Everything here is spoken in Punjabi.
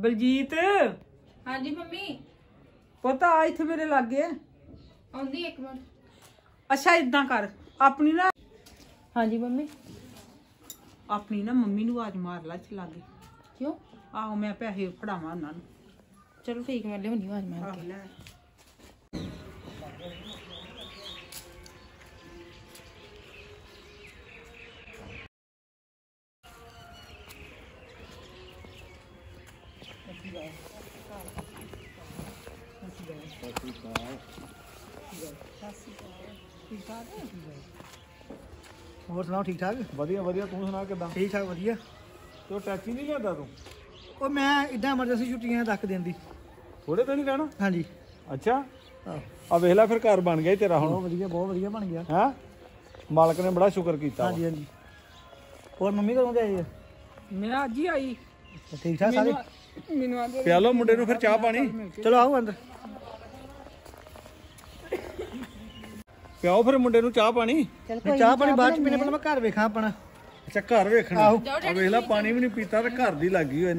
ਬਲਜੀਤ? ਹਾਂਜੀ ਮੰਮੀ। ਪੁੱਤ ਆ ਇੱਥੇ ਮੇਰੇ ਲਾਗੇ। ਆਉਂਦੀ ਇੱਕ ਮਿੰਟ। ਅੱਛਾ ਇਦਾਂ ਕਰ। ਆਪਣੀ ਨਾ ਹਾਂਜੀ ਮੰਮੀ। ਆਪਣੀ ਨਾ ਮੰਮੀ ਨੂੰ ਆਵਾਜ਼ ਮਾਰ ਲੈ ਚ ਲਾਗੇ। ਕਿਉਂ? ਆਹੋ ਮੈਂ ਪੈਸੇ ਫੜਾਵਾਂ ਉਹਨਾਂ ਨੂੰ। ਚਲੋ ਠੀਕ ਹੈ ਮੈਂ ਲਿਆਉਣੀ ਆਵਾਜ਼ ਮਾਰ ਆਹ ਲੈ। ਹੋਰ ਸੁਣਾਓ ਠੀਕ ਠਾਕ? ਵਧੀਆ ਵਧੀਆ। ਤੂੰ ਸੁਣਾ ਕਿਦਾਂ? ਠੀਕ ਠਾਕ ਵਧੀਆ। ਤੇ ਟੈਕਸੀ ਨਹੀਂ ਲਿਆਦਾ ਤੂੰ? ਉਹ ਮੈਂ ਇਦਾਂ ਐਮਰਜੈਂਸੀ ਛੁੱਟੀਆਂ ਤੱਕ ਦਿਨ ਦੀ ਥੋੜੇ ਦਿਨ ਹੀ ਰਹਿਣਾ? ਹਾਂਜੀ। ਅੱਛਾ। ਆ ਵੇਖ ਲੈ ਫਿਰ ਘਰ ਬਣ ਗਿਆ ਤੇਰਾ ਹੁਣ। ਵਧੀਆ ਬਹੁਤ ਵਧੀਆ ਬਣ ਗਿਆ। ਹੈ? ਮਾਲਕ ਨੇ ਬੜਾ ਸ਼ੁਕਰ ਕੀਤਾ। ਹਾਂਜੀ ਹਾਂਜੀ। ਹੋਰ ਮੰਮੀ ਕਦੋਂ ਦੇ ਆਈ ਹੈ ਮੈਂ ਅੱਜ ਹੀ ਆਈ। ਠੀਕ ਠਾਕ ਸਾਰੇ? ਮੈਨੂੰ ਆਂਦੇ ਪਿਆ ਲਓ ਮੁੰਡੇ ਨੂੰ ਫਿਰ ਚਾਹ ਪਾਣੀ। ਚਲੋ ਆਓ ਅੰਦਰ। ਪਿਆਓ ਫਿਰ ਮੁੰਡੇ ਨੂੰ ਚਾਹ ਪਾਣੀ। ਚਾਹ ਪਾਣੀ ਬਾਅਦ ਚ ਪੀਣੇ ਪਹਿਲਾਂ ਮੈਂ ਘਰ ਵੇਖਾਂ ਆਪਣਾ। ਅੱਛਾ ਘਰ ਵੇਖਣਾ। ਆਹੋ। ਆ ਵੇਖ ਲੈ ਪਾਣੀ ਵੀ ਨਹੀਂ ਪੀਤਾ ਤੇ ਘਰ ਦੀ ਲੱਗੀ ਹੋਈ